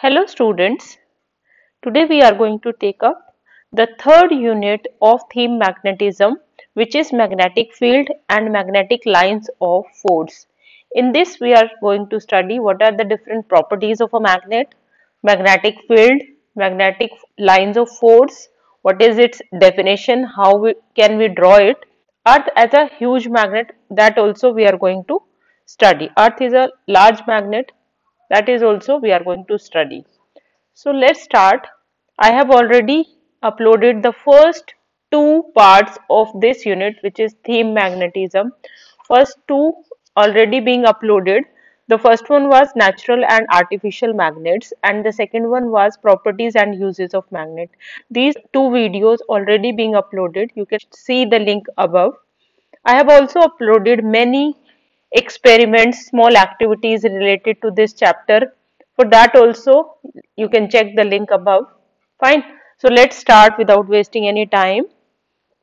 Hello students, today we are going to take up the third unit of theme magnetism which is magnetic field and magnetic lines of force. In this we are going to study what are the different properties of a magnet, magnetic field, magnetic lines of force, what is its definition, how we, can we draw it. Earth as a huge magnet that also we are going to study. Earth is a large magnet that is also we are going to study. So let's start. I have already uploaded the first two parts of this unit which is theme magnetism. First two already being uploaded. The first one was natural and artificial magnets and the second one was properties and uses of magnet. These two videos already being uploaded. You can see the link above. I have also uploaded many experiments, small activities related to this chapter. For that also, you can check the link above. Fine. So let's start without wasting any time.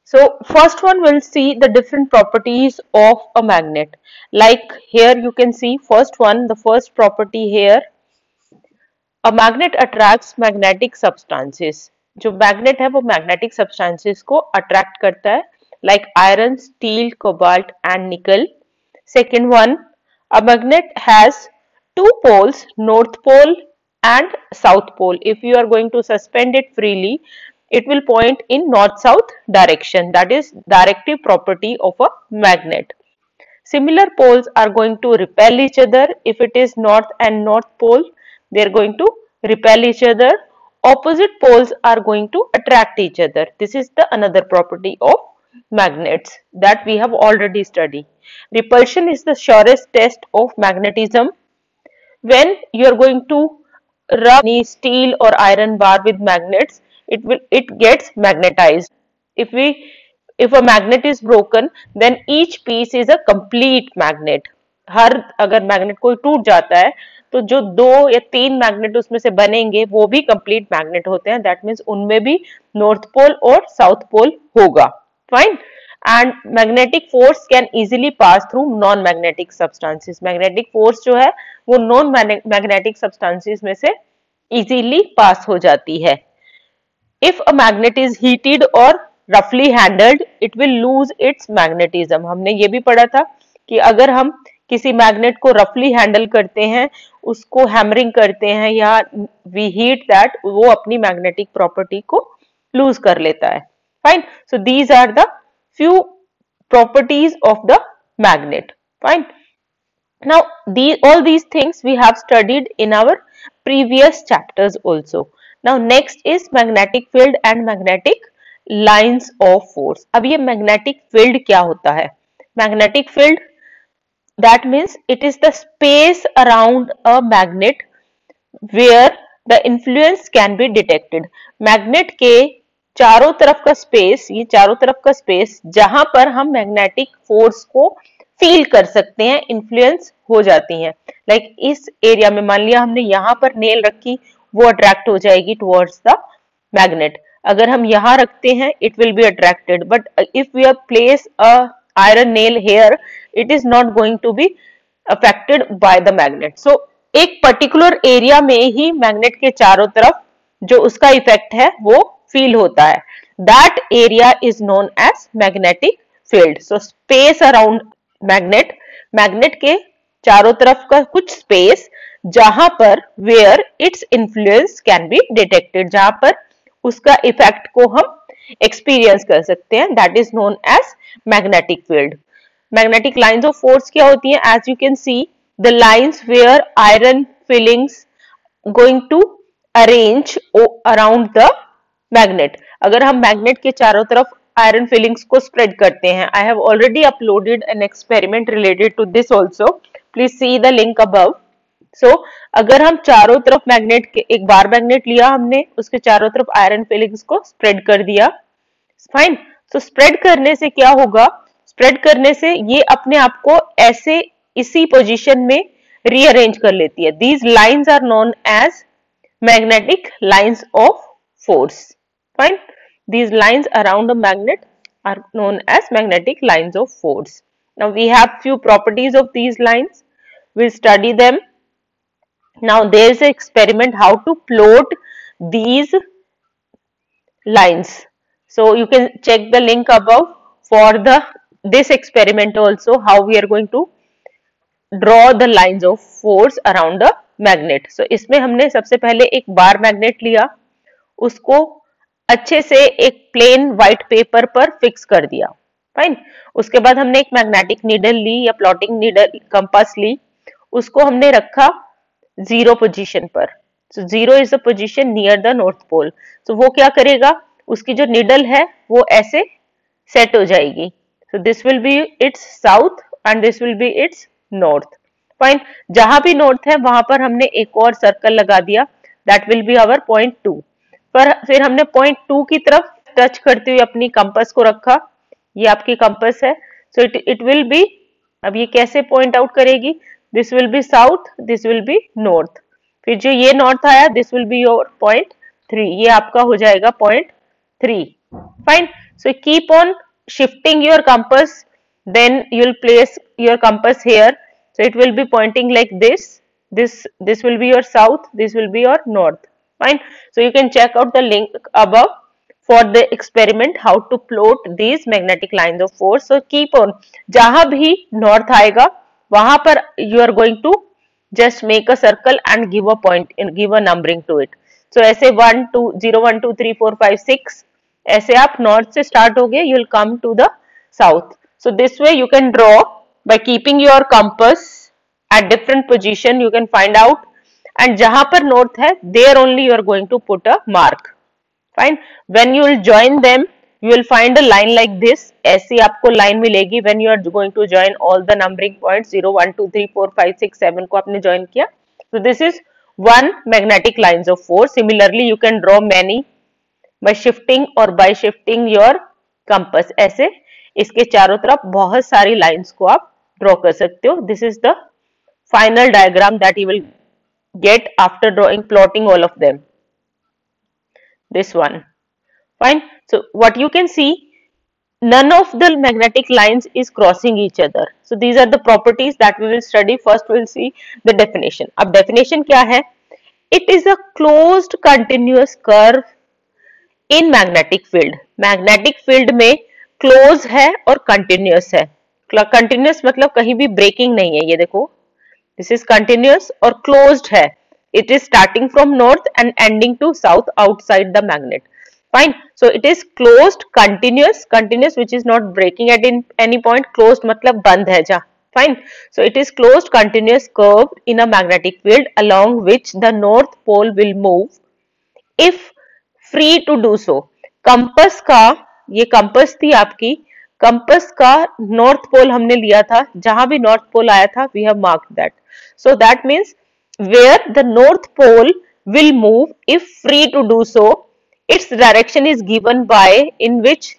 So first one will see the different properties of a magnet. Like here you can see first one, the first property here. A magnet attracts magnetic substances. जो magnet है वो magnetic substances को attract करता है like iron steel cobalt and nickel Second one, a magnet has two poles, north pole and south pole. If you are going to suspend it freely, it will point in north-south direction. That is directive property of a magnet. Similar poles are going to repel each other. If it is north and north pole, they are going to repel each other. Opposite poles are going to attract each other. This is the another property of magnets that we have already studied. Repulsion is the surest test of magnetism. When you are going to rub any steel or iron bar with magnets, it will it gets magnetized. If we if a magnet is broken, then each piece is a complete magnet. हर अगर magnet कोई टूट जाता है तो जो दो या तीन मैग्नेट उसमें से बनेंगे वो भी कंप्लीट मैग्नेट होते हैं दैट मीन्स उनमें भी नॉर्थ पोल और साउथ पोल होगा fine and magnetic force can easily pass through non magnetic substances magnetic force जो है, वो नॉन मैग्नेटिक सब्सटांसिस में से इजिली पास हो जाती है. If a magnet is heated और रफली handled it will lose its magnetism हमने ये भी पढ़ा था कि अगर हम किसी मैग्नेट को रफली हैंडल करते हैं, उसको हैमरिंग करते हैं या वी हीट दैट वो अपनी मैग्नेटिक प्रॉपर्टी को लूज कर लेता है. Fine so these are the few properties of the magnet fine now these all these things we have studied in our previous chapters also now next is magnetic field and magnetic lines of force अब ये magnetic field क्या होता है magnetic field that means it is the space around a magnet where the influence can be detected magnet के चारों तरफ़ का space ये चारों तरफ़ का स्पेस जहाँ पर हम मैग्नेटिक फोर्स को फील कर सकते हैं इन्फ्लुएंस हो जाती हैं। लाइक like इस एरिया में मान लिया हमने यहाँ पर नेल रखी, वो अट्रैक्ट हो जाएगी टुवर्ड्स द मैग्नेट अगर हम यहाँ रखते हैं it will be attracted but if we are place a iron nail here it is not going to be affected by the magnet so एक पर्टिकुलर एरिया में ही मैग्नेट के चारों तरफ़ जो उसका इफ़ेक्ट है, वो फील होता है। That area is known as magnetic field so space around magnet magnet के चारों तरफ़ का कुछ स्पेस जहाँ पर where its influence can be detected जहाँ पर उसका इफ़ेक्ट को हम एक्सपीरियंस कर सकते हैं। That is known as magnetic field magnetic lines of force क्या होती है? As you can see the lines where iron filings going to arrange around the magnet. अगर हम मैग्नेट के चारों तरफ़ आयरन फिलिंग्स को स्प्रेड करते हैं I have already uploaded an experiment related to this also please see the link above so अगर हम चारों तरफ़ मैग्नेट के, एक बार मैग्नेट लिया हमने, उसके चारों तरफ़ आयरन फिलिंग्स को स्प्रेड कर दिया। फाइन सो स्प्रेड करने से क्या होगा? स्प्रेड करने से ये अपने आप को ऐसे इसी पोजीशन में रीअरेंज कर लेती है। These lines are known as magnetic lines of force. fine these lines around a magnet are known as magnetic lines of force now we have few properties of these lines we'll study them now there is an experiment how to plot these lines so you can check the link above for the this experiment also how we are going to draw the lines of force around the magnet so इसमें हमने सबसे पहले एक बार magnet लिया उसको अच्छे से एक प्लेन व्हाइट पेपर पर फिक्स कर दिया। फाइन उसके बाद हमने एक मैग्नेटिक नीडल ली, या प्लॉटिंग नीडल कंपास ली। उसको हमने रखा ज़ीरो पोजीशन पर। So zero is the position near the north pole तो वो क्या करेगा? उसकी जो निडल है, वो ऐसे सेट हो जाएगी। So this will be its south and this will be its north fine जहाँ भी नॉर्थ है, वहाँ पर हमने एक और सर्कल लगा दिया। That will be our point two पर फिर हमने पॉइंट टू की तरफ़ टच करते हुए अपनी कंपस को रखा। ये आपकी कंपस है। So it it will be अब ये कैसे पॉइंट आउट करेगी? This will be south this will be north फिर जो ये नॉर्थ आया this will be your point three ये आपका हो जाएगा point three fine so keep on shifting your compass then you will place your compass here so it will be pointing like this. This this will be your south, this will be your north. Fine so you can check out the link above for the experiment how to plot these magnetic lines of force so keep on jahan bhi north aayega वहाँ पर you are going to just make a circle and give a point and give a numbering to it so ऐसे 1 2 0 1 2 3 4 5 6 ऐसे आप north से start हो गए will come to the south so this way you can draw by keeping your compass at different position you can find out and jahan par north hai there only you are going to put a mark fine when you will join them you will find a line like this ऐसी आपको line मिलेगी when you are going to join all the numbering points 0 1 2 3 4 5 6 7 को आपने join किया so this is one magnetic lines of force similarly you can draw many by shifting or by shifting your compass ऐसे इसके चारों तरफ़ बहुत सारी lines को आप draw कर सकते हो this is the final diagram that you will get after drawing plotting all of them this one fine so what you can see none of the magnetic lines is crossing each other so these are the properties that we will study first we will see the definition अब definition क्या है it is a closed continuous curve in magnetic field magnetic field में close है और continuous है continuous मतलब कहीं भी breaking नहीं है ये देखो this is continuous or closed है it is starting from north and ending to south outside the magnet fine so it is closed continuous continuous which is not breaking at in any point closed matlab band hai ja fine so it is closed continuous curve in a magnetic field along which the north pole will move if free to do so compass का ये compass थी आपकी compass का north pole हमने लिया था। जहाँ भी नॉर्थ पोल आया था we have mark that so that means where the north pole will move if free to do so its direction is given by in which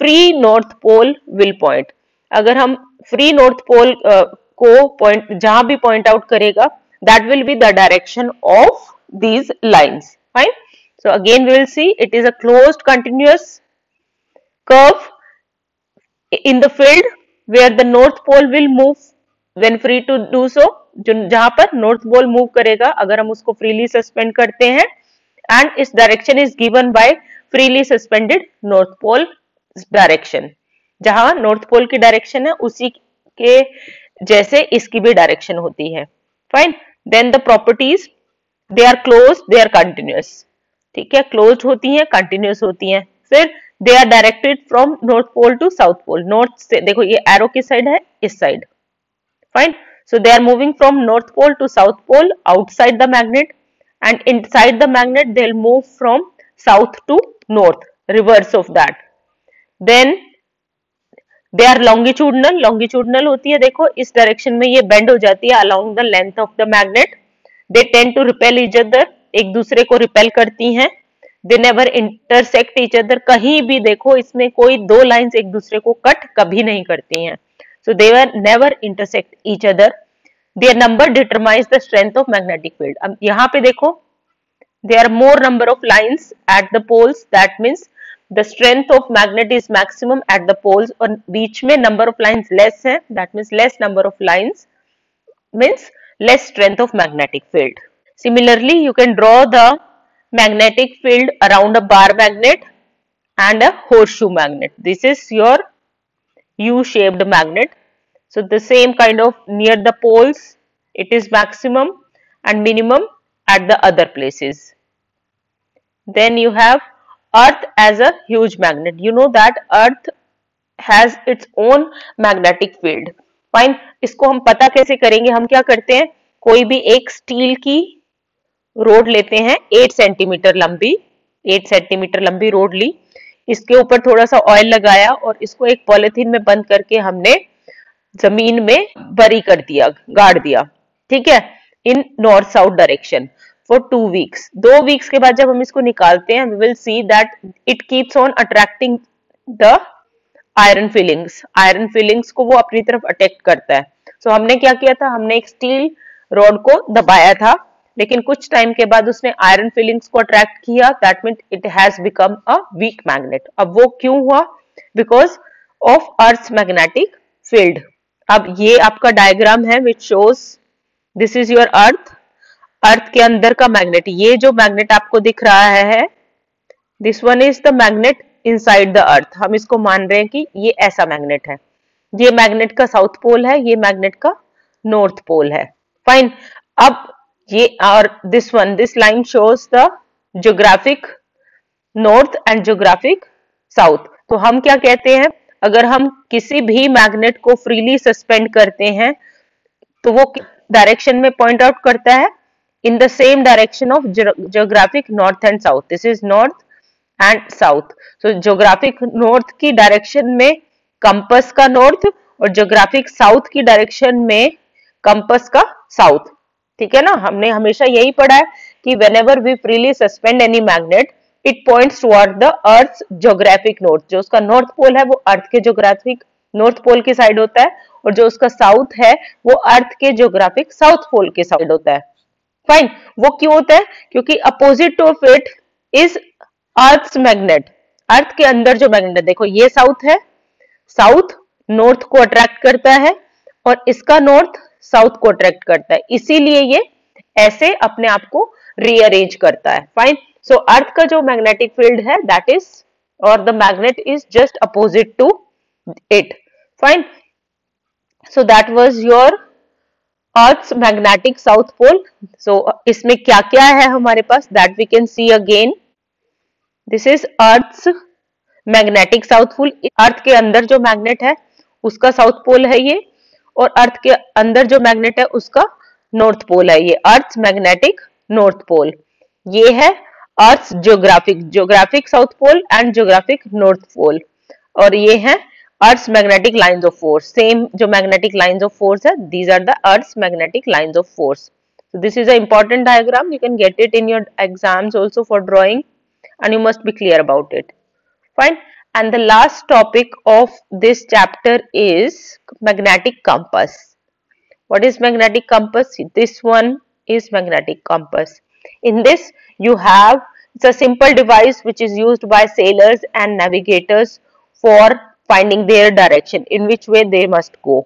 free north pole will point अगर हम free north pole को point जहाँ भी point out करेगा that will be the direction of these lines fine so again will see it is a close continuous curve in the field where the north pole will move when free to do so जहाँ पर north pole move करेगा अगर हम उसको freely suspend करते हैं and its direction is given by freely suspended north pole direction जहाँ north pole की direction है उसी के जैसे इसकी भी direction होती है fine then the properties they are closed they are continuous ठीक है closed होती हैं continuous होती हैं फिर they are directed from north pole to south pole north से, देखो ये एरो किस साइड है? इस side fine so they are moving from north pole to south pole outside the magnet and inside the magnet they move from south to north reverse of that then they are longitudinal longitudinal होती है, देखो, इस direction में ये bend हो जाती है along the length of the magnet they tend to repel each other एक दूसरे को रिपेल करती हैं. They never intersect each other कहीं भी देखो, इसमें कोई दो लाइन एक दूसरे को कट कभी नहीं करती है। So they never intersect each other their number determines the strength of magnetic field अब यहाँ पे देखो they are more number of lines at the poles that means the strength of magnet is maximum at the poles और बीच में number of lines less है. That means less number of lines means less strength of magnetic field similarly you can draw the magnetic field around a bar magnet and a horseshoe magnet. This is your U-shaped magnet. So the same kind of near the poles, it is maximum and minimum at the other places. Then you have earth as a huge magnet. You know that earth has its own magnetic field. Fine इसको हम पता कैसे करेंगे हम क्या करते हैं कोई भी एक स्टील की रोड लेते हैं 8 सेंटीमीटर लंबी 8 सेंटीमीटर लंबी रोड ली। इसके ऊपर थोड़ा सा ऑयल लगाया और इसको एक पॉलिथीन में बंद करके हमने ज़मीन में बरी कर दिया गाड़ दिया। ठीक है? In north south direction for two weeks दो वीक्स के बाद जब हम इसको निकालते हैं we will see that it keeps on attracting the iron filings iron filings को वो अपनी तरफ़ अटैक करता है। सो so, हमने क्या किया था? हमने एक स्टील रॉड को दबाया था। लेकिन कुछ टाइम के बाद उसने आयरन फिलिंग्स को अट्रैक्ट किया that mean it has become a weak magnet अब वो क्यों हुआ? Because of earth magnetic field अब ये आपका डायग्राम है which shows this is your earth earth के अंदर का मैग्नेट ये जो मैग्नेट आपको दिख रहा है this one is the magnet inside the earth हम इसको मान रहे हैं कि ये ऐसा मैग्नेट है. ये मैग्नेट का साउथ पोल है, ये मैग्नेट का नॉर्थ पोल है. फाइन अब ये और this one this line shows the geographic north and geographic south तो हम क्या कहते हैं? अगर हम किसी भी मैग्नेट को फ्रीली सस्पेंड करते हैं तो वो डायरेक्शन में पॉइंट आउट करता है in the same direction of geographic north and south this is north and south so geographic north की डायरेक्शन में कंपस का नॉर्थ और ज्योग्राफिक साउथ की डायरेक्शन में कंपस का साउथ ठीक है ना? हमने हमेशा यही पढ़ा है कि whenever we freely suspend any magnet it points toward the earth geographic north जो उसका नॉर्थ पोल है, वो अर्थ के ज्योग्राफिक नॉर्थ पोल की साइड होता है और जो उसका साउथ है, वो अर्थ के ज्योग्राफिक साउथ पोल के साइड होता है। फाइन वो क्यों होता है? क्योंकि opposite of it is earth magnet earth के अंदर जो मैग्नेट देखो ये साउथ है साउथ नॉर्थ को अट्रैक्ट करता है और इसका नॉर्थ साउथ को अट्रैक्ट करता है। इसीलिए ये ऐसे अपने आप को रीअरेंज करता है। फाइन सो अर्थ का जो मैग्नेटिक फ़ील्ड है दैट इज़ और the magnet is just opposite to it fine so that was your earth magnetic south pole so इसमें क्या क्या है हमारे पास? That we can see again this is earth magnetic south pole earth के अंदर जो magnet है, उसका साउथ पोल है ये। और अर्थ के अंदर जो मैग्नेट है उसका नॉर्थ पोल है, ये अर्थ मैग्नेटिक नॉर्थ पोल। ये है earth geographic geographic south pole and geographic north pole. और ये है earth magnetic lines of force. Same जो मैग्नेटिक लाइंस ऑफ़ फोर्स है these are the earth magnetic lines of force. So this is an important diagram. You can get it in your exams also for drawing and you must be clear about it. and the last topic of this chapter is magnetic compass what is magnetic compass this one is magnetic compass in this you have it's a simple device which is used by sailors and navigators for finding their direction in which way they must go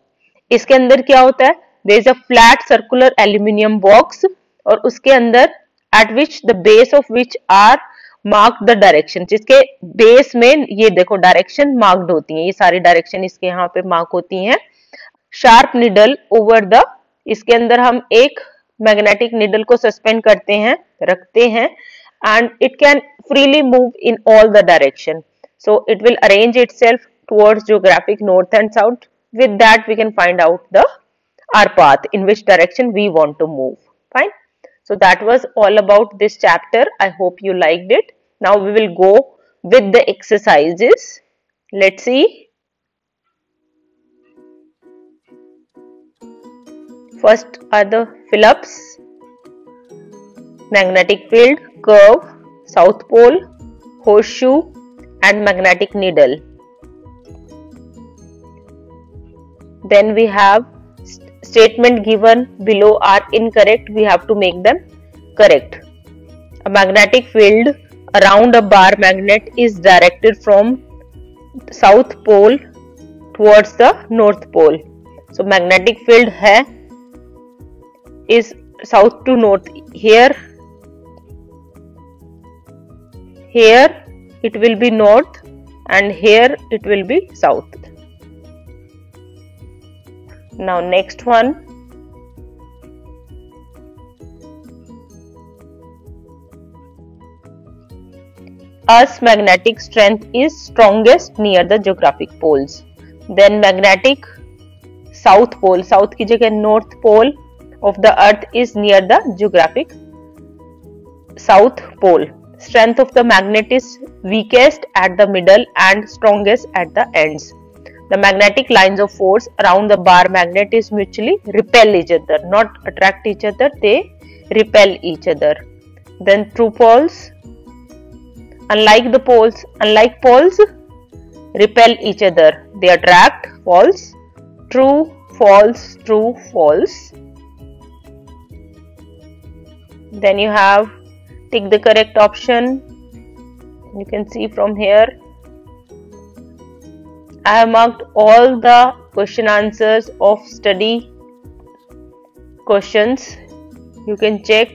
इसके अंदर क्या होता है there is a flat circular aluminium box और उसके अंदर at which the base of which are mark the direction जिसके base में ये देखो डायरेक्शन मार्क्ड होती है, ये सारी डायरेक्शन इसके यहाँ पे मार्क होती है। शार्प निडल ओवर द इसके अंदर हम एक मैग्नेटिक निडल को सस्पेंड करते हैं, रखते हैं and it can freely move in all the direction so it will arrange itself towards geographic north and south with that we can find out the our path in which direction we want to move fine So that was all about this chapter. I hope you liked it. Now we will go with the exercises. Let's see. First are the fill-ups, magnetic field, curve, south pole, horseshoe and magnetic needle. Then we have statement given below are incorrect. We have to make them correct. A magnetic field around a bar magnet is directed from south pole towards the north pole. So magnetic field है is south to north here here it will be north and here it will be south now next one Earth's magnetic strength is strongest near the geographic poles. Then magnetic south pole, south की जगह north pole of the earth is near the geographic south pole. Strength of the magnet is weakest at the middle and strongest at the ends. The magnetic lines of force around the bar magnet is mutually repel each other, not attract each other, they repel each other. Then true poles, unlike the poles, unlike poles repel each other, they attract false, true, false, true, false. Then you have Take the correct option you can see from here I have marked all the question answers of study questions. You can check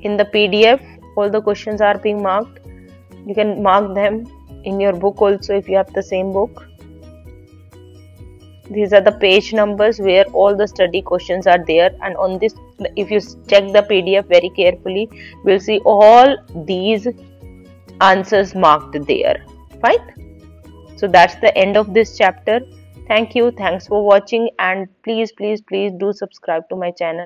in the PDF all the questions are being marked. You can mark them in your book also if you have the same book. These are the page numbers where all the study questions are there. And on this if you check the pdf very carefully we'll see all these answers marked there. Fine so that's the end of this chapter. Thank you. Thanks for watching and please please please do subscribe to my channel